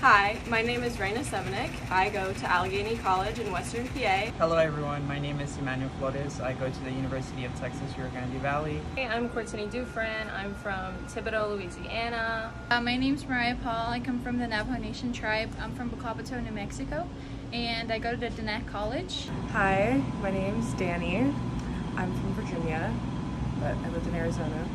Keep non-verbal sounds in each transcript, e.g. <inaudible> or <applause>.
Hi, my name is Raina Sevenik. I go to Allegheny College in Western PA. Hello everyone, my name is Emmanuel Flores. I go to the University of Texas Rio Grande Valley. Hey, I'm Courtney Dufresne. I'm from Thibodaux, Louisiana. Uh, my name's Mariah Paul. I come from the Navajo Nation tribe. I'm from Bocabato, New Mexico, and I go to Diné College. Hi, my name's Danny. I'm from Virginia, but I lived in Arizona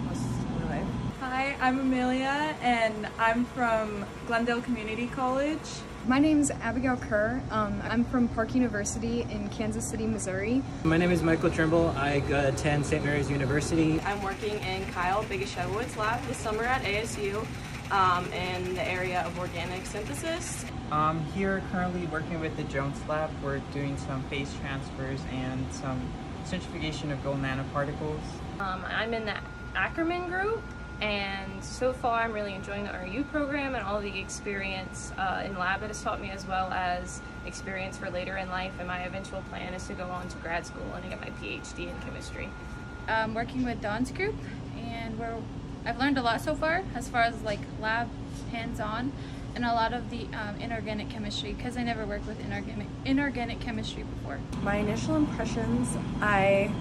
Hi, I'm Amelia and I'm from Glendale Community College. My name is Abigail Kerr. Um, I'm from Park University in Kansas City, Missouri. My name is Michael Trimble. I attend St. Mary's University. I'm working in Kyle Biegasiewicz lab this summer at ASU um, in the area of organic synthesis. Um, here currently working with the Jones lab. We're doing some phase transfers and some centrifugation of gold nanoparticles. Um, I'm in the Ackerman group and so far I'm really enjoying the REU program and all the experience uh, in lab that has taught me as well as experience for later in life and my eventual plan is to go on to grad school and get my PhD in chemistry. I'm working with Don's group and we're, I've learned a lot so far as far as like lab hands-on and a lot of the um, inorganic chemistry because I never worked with inorganic, inorganic chemistry before. My initial impressions, I,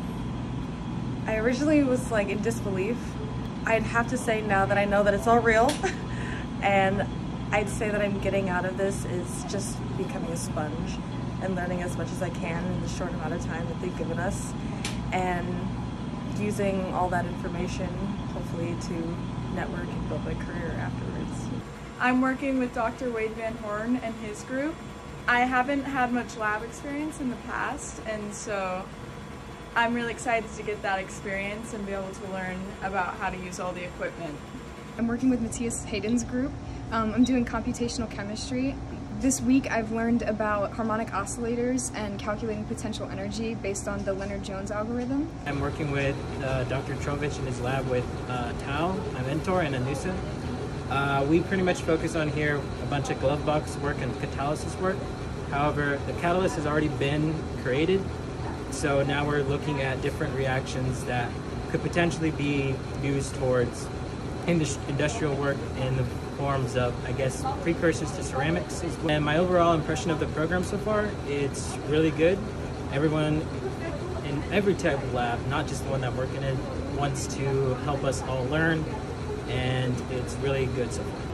I originally was like in disbelief I'd have to say now that I know that it's all real <laughs> and I'd say that I'm getting out of this is just becoming a sponge and learning as much as I can in the short amount of time that they've given us and using all that information hopefully to network and build my career afterwards. I'm working with Dr. Wade Van Horn and his group. I haven't had much lab experience in the past and so I'm really excited to get that experience and be able to learn about how to use all the equipment. I'm working with Matthias Heyden's group. Um, I'm doing computational chemistry. This week I've learned about harmonic oscillators and calculating potential energy based on the Lennard-Jones algorithm. I'm working with uh, Dr. Trovitch in his lab with uh, Tao, my mentor, and Anusa. Uh, we pretty much focus on here a bunch of glove box work and catalysis work. However, the catalyst has already been created so now we're looking at different reactions that could potentially be used towards industrial work in the forms of, I guess, precursors to ceramics. And my overall impression of the program so far, it's really good. Everyone in every type of lab, not just the one that I'm working in, wants to help us all learn, and it's really good so far.